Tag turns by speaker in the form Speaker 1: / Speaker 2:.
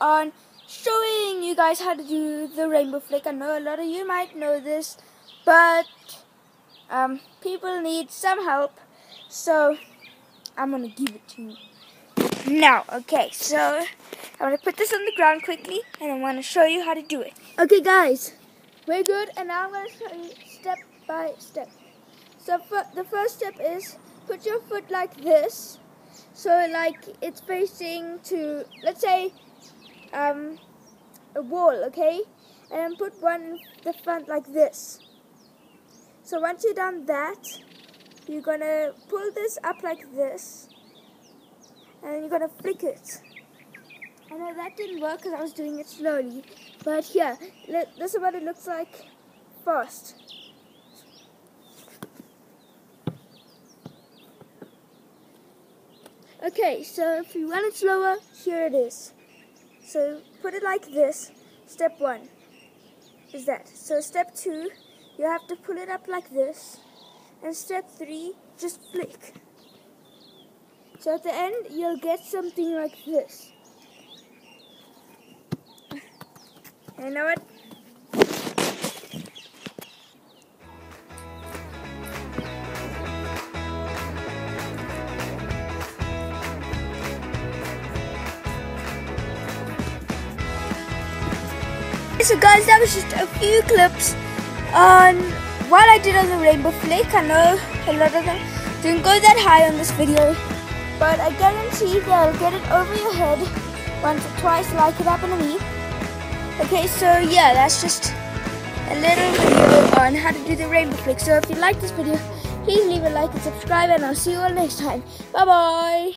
Speaker 1: on showing you guys how to do the rainbow flick. I know a lot of you might know this, but um, people need some help, so I'm gonna give it to you now. Okay, so I'm gonna put this on the ground quickly, and I'm gonna show you how to do it. Okay, guys, we're good, and now I'm gonna show you step by step. So the first step is put your foot like this so like it's facing to, let's say, um, a wall, okay? And put one in the front like this. So once you've done that, you're gonna pull this up like this. And you're gonna flick it. I know that didn't work because I was doing it slowly. But here, this is what it looks like first. Okay, so if you want it slower, here it is. So put it like this. Step one is that. So step two, you have to pull it up like this. And step three, just flick. So at the end, you'll get something like this. You know what? So guys, that was just a few clips on what I did on the Rainbow Flick. I know a lot of them didn't go that high on this video, but I guarantee they'll get it over your head once or twice like it happened to me. Okay, so yeah, that's just a little video on how to do the Rainbow Flick. So if you like this video, please leave a like and subscribe, and I'll see you all next time. Bye-bye!